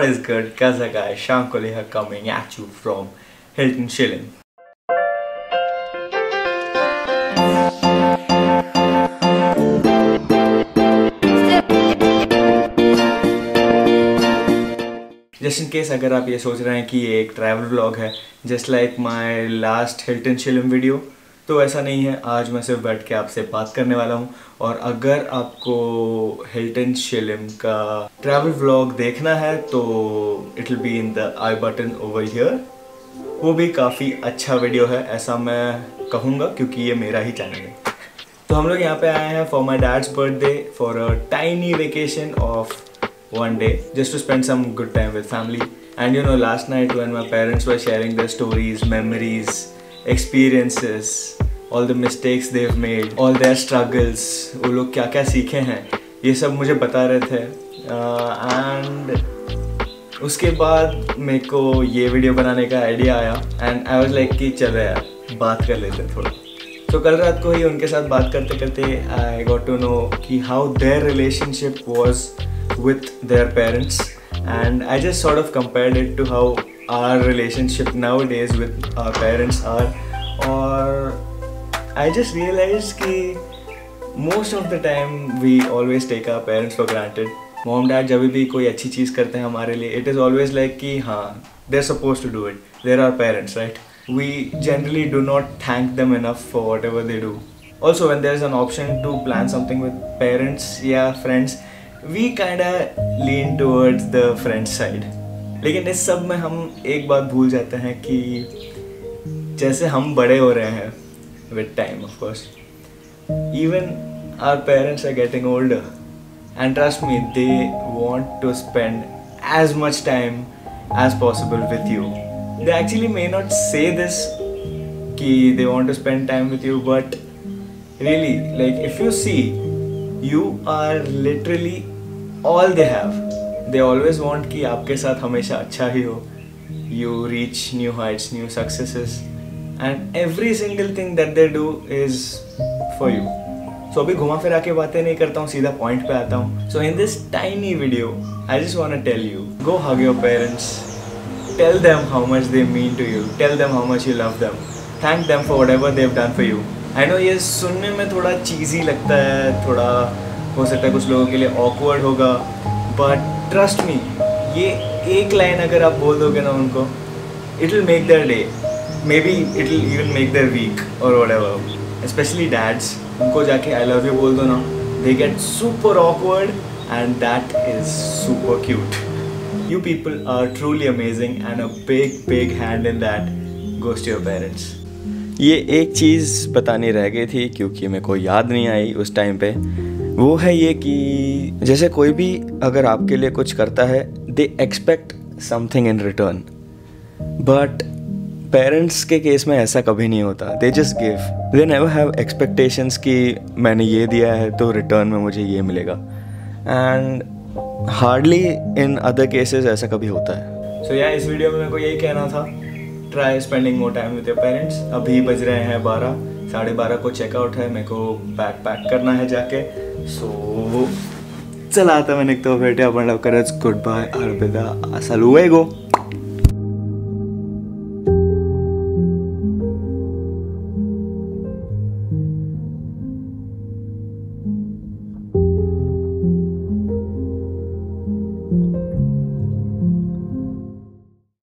What is good? Kaza guy, Sham Koleha coming at you from Hilton Shilling. Just in case अगर आप ये सोच रहे हैं कि ये एक ट्रैवल व्लॉग है just like my last Hilton Shillim video तो ऐसा नहीं है आज मैं सिर्फ़ बैठ के आपसे बात करने वाला हूँ। और अगर आपको हिल्टन शिलम का ट्रैवल व्लॉग देखना है तो it will be in the i button over here वो भी काफ़ी अच्छा वीडियो है ऐसा मैं कहूँगा क्योंकि ये मेरा ही चैनल है। तो हम लोग यहाँ पे आए हैं for my dad's birthday for a tiny vacation of one day just to spend some good time with family. And you know, last night when my parents were sharing their stories, memories, experiences, all the mistakes they've made, all their struggles, वो लोग क्या क्या सीखे हैं ये सब मुझे बता रहे थे। एंड uh, उसके बाद मेरे को ये वीडियो बनाने का आइडिया आया एंड आई वाज लाइक कि चलो यार बात कर लेते थोड़ा। तो कल रात को ही उनके साथ बात करते करते आई गॉट टू नो कि how their relationship was with their parents and I just sort of compared it to how our relationship nowadays with our parents are or I just realized कि most of the time we always take our parents for granted mom dad जब भी कोई अच्छी चीज़ करते हैं हमारे लिए it is always like कि हाँ they're suppose to do it they're our parents right we generally do not thank them enough for whatever they do. Also, when there's an option to plan something with parents, yeah, friends, we kind lean towards the friend side लेकिन इस सब में हम एक बात भूल जाते हैं कि जैसे हम बड़े हो रहे हैं with time of course even our parents are getting older and trust me they want to spend as much time as possible with you they actually may not say this कि they want to spend time with you but really like if you see you are literally all they have they always want कि आपके साथ हमेशा अच्छा ही हो। You reach new heights new successes and every single thing that they do is for you so अभी घुमा फिरा के बातें नहीं करता हूँ, सीधा पॉइंट पे आता हूँ। So in this tiny video I just want tell you go hug your parents tell them how much they mean to you tell them how much you love them thank them for whatever they've done for you I know ये सुनने में थोड़ा चीज़ी लगता है, थोड़ा हो सकता है कुछ लोगों के लिए ऑकवर्ड होगा। बट ट्रस्ट मी ये एक लाइन अगर आप बोल दोगे ना उनको it will make their day maybe it will even make their week और वट एवर स्पेशली डैड्स उनको जाके आई लव यू बोल दो ना they get super awkward and that is super cute people are truly amazing and a big big hand in that. Goes to your parents. ये एक चीज़ बतानी रह गई थी क्योंकि मेरे को याद नहीं आई उस टाइम पे। वो है ये कि जैसे कोई भी अगर आपके लिए कुछ करता है they expect something in return but parents के केस में ऐसा कभी नहीं होता। They just give they never have expectations कि मैंने ये दिया है तो रिटर्न में मुझे ये मिलेगा। And hardly in other cases ऐसा कभी होता है। सो so, या yeah, इस वीडियो में मेरे को यही कहना था try spending more time with your parents अभी बज रहे हैं बारह, साढ़े बारह को चेकआउट है, मेरे को बैग पैक करना है जाके। सो चला आता मैंने तो बेटे लोग लवकरच गुड बाय अलविदा असा लुएगो